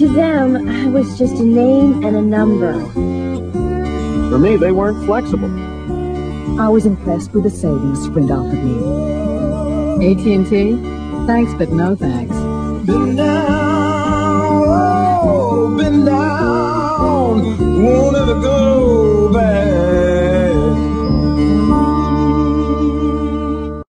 To them, I was just a name and a number. For me, they weren't flexible. I was impressed with the savings Sprint offered me. AT&T? Thanks, but no thanks. Been down, oh, been down, won't ever go